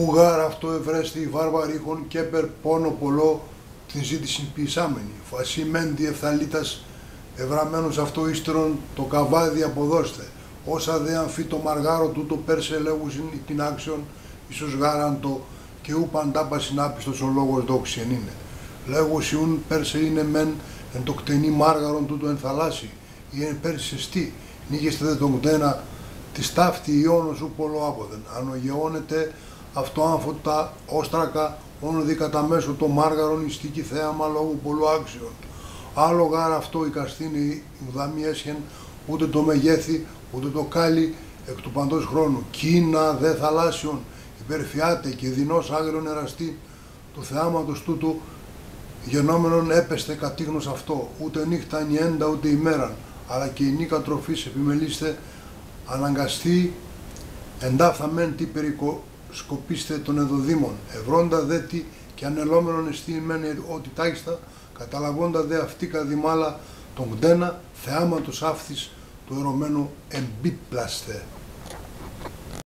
Ουγάρ αυτό ευρέστη βάρβαριχον και περ πόνο πολλό την ζήτηση ποιησάμενη. Φασιμέντη ευθαλίτας ευραμένος αυτό ύστερον το καβάδι αποδώστε. Όσα δε αμφί το μαργάρο τούτο πέρσε λέγουσιν την άξιον ίσως γάραντο και ου παντάπα συνάπιστος ο λόγος δόξιεν είναι. Λέγουσι ουν πέρσε είναι μεν εν το κτενή μάργαρον τούτο εν θαλάσσι ή εν πέρσε στή. Νίγεστε δε τον κτένα τη ταύτη ιόνος σου πολλοάποδεν. Ανογεώνεται αυτό αμφωτά όστρακα όνο δι κατά μέσω το μάργαρον ιστική θέαμα λόγου πολλού άξιον. Άλλο γάρα αυτό η καστίνη ουδαμή έσχεν ούτε το μεγέθη ούτε το κάλι εκ του παντός χρόνου. Κίνα δε θαλάσσιον υπερφιάται και δεινός άγριον εραστή του θεάματος τούτου γενόμενον έπεστε κατήγνος αυτό, ούτε νύχτα νιέντα ούτε ημέραν, αλλά και η νίκα τροφής επιμελήστε αναγκαστεί εντάφθα μεν τι περικοσκοπήστε των εδωδήμων, ευρώντα δε τι και ανελόμενον εστιμένοι ότι τάχιστα, καταλαβώντα δε αυτή καδημάλα τον κτένα θεάματος άφθης του ερωμένου εμπίπλαστε.